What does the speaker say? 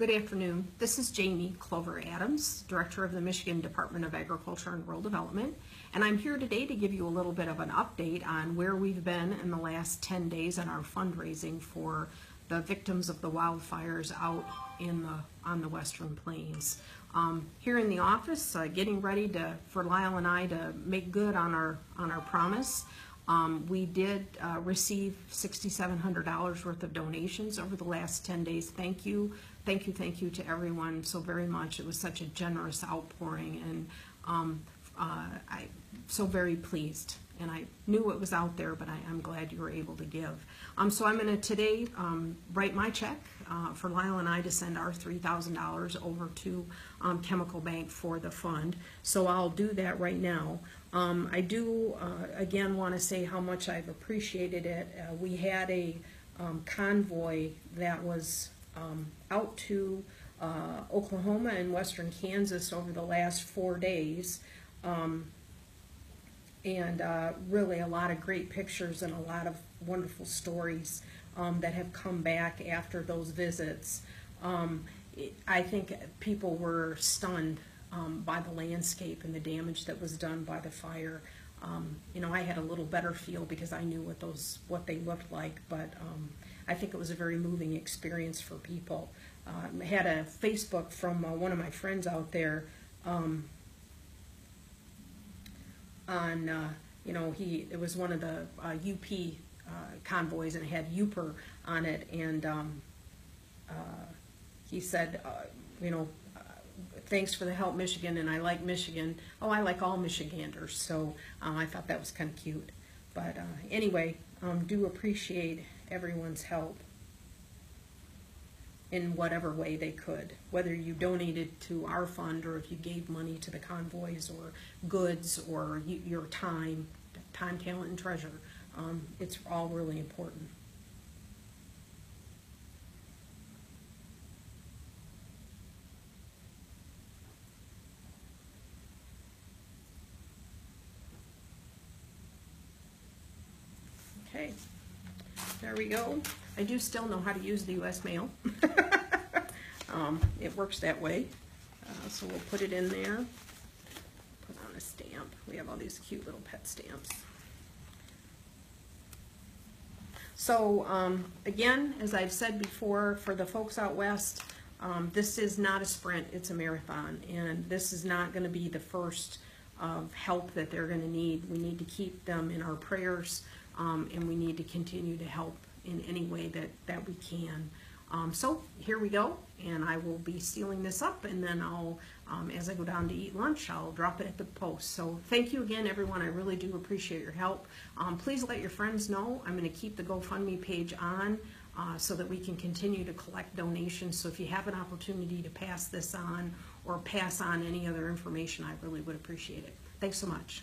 Good afternoon. This is Jamie Clover Adams, Director of the Michigan Department of Agriculture and Rural Development. And I'm here today to give you a little bit of an update on where we've been in the last 10 days on our fundraising for the victims of the wildfires out in the, on the western plains. Um, here in the office, uh, getting ready to, for Lyle and I to make good on our, on our promise. Um, we did uh, receive $6,700 worth of donations over the last 10 days. Thank you, thank you, thank you to everyone so very much. It was such a generous outpouring, and um, uh, I'm so very pleased. And I knew it was out there, but I, I'm glad you were able to give. Um, so I'm going to today um, write my check uh, for Lyle and I to send our $3,000 over to um, Chemical Bank for the fund. So I'll do that right now. Um, I do, uh, again, want to say how much I've appreciated it. Uh, we had a um, convoy that was um, out to uh, Oklahoma and western Kansas over the last four days. Um, and uh, really a lot of great pictures and a lot of wonderful stories um, that have come back after those visits. Um, I think people were stunned um, by the landscape and the damage that was done by the fire. Um, you know, I had a little better feel because I knew what those what they looked like, but um, I think it was a very moving experience for people. Uh, I had a Facebook from uh, one of my friends out there um, on, uh, you know, he, it was one of the uh, UP uh, convoys and it had UPER on it, and um, uh, he said, uh, you know, thanks for the help, Michigan, and I like Michigan. Oh, I like all Michiganders, so uh, I thought that was kind of cute. But anyway, um, do appreciate everyone's help in whatever way they could, whether you donated to our fund or if you gave money to the convoys or goods or your time, time, talent, and treasure. Um, it's all really important. Okay, there we go. I do still know how to use the US mail. um, it works that way. Uh, so we'll put it in there. Put on a stamp. We have all these cute little pet stamps. So um, again, as I've said before, for the folks out west, um, this is not a sprint, it's a marathon. And this is not going to be the first of help that they're going to need. We need to keep them in our prayers, um, and we need to continue to help in any way that, that we can. Um, so here we go, and I will be sealing this up, and then I'll, um, as I go down to eat lunch, I'll drop it at the post. So thank you again, everyone. I really do appreciate your help. Um, please let your friends know. I'm going to keep the GoFundMe page on uh, so that we can continue to collect donations. So if you have an opportunity to pass this on or pass on any other information, I really would appreciate it. Thanks so much.